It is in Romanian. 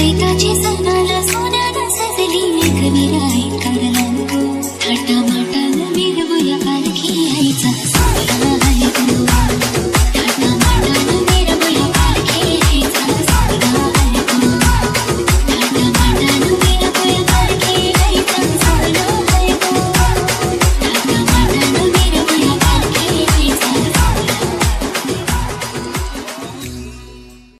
सैताची सणाला